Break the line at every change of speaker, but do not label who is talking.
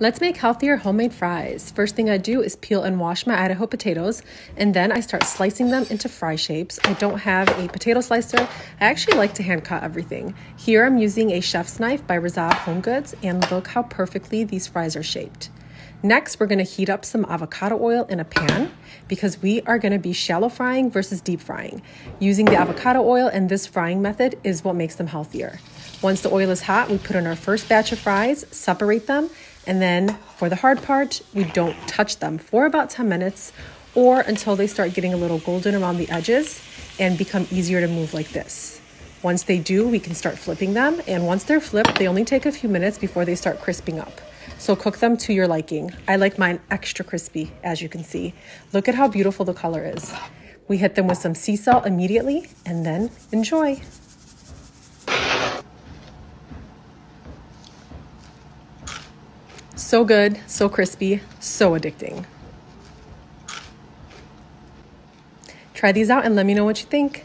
Let's make healthier homemade fries. First thing I do is peel and wash my Idaho potatoes, and then I start slicing them into fry shapes. I don't have a potato slicer. I actually like to hand cut everything. Here I'm using a chef's knife by Razab Home Goods, and look how perfectly these fries are shaped. Next, we're gonna heat up some avocado oil in a pan because we are gonna be shallow frying versus deep frying. Using the avocado oil and this frying method is what makes them healthier. Once the oil is hot, we put in our first batch of fries, separate them, and then for the hard part, we don't touch them for about 10 minutes or until they start getting a little golden around the edges and become easier to move like this. Once they do, we can start flipping them. And once they're flipped, they only take a few minutes before they start crisping up. So cook them to your liking. I like mine extra crispy, as you can see. Look at how beautiful the color is. We hit them with some sea salt immediately and then enjoy. So good, so crispy, so addicting. Try these out and let me know what you think.